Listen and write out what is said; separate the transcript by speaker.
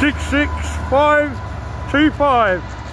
Speaker 1: 66525.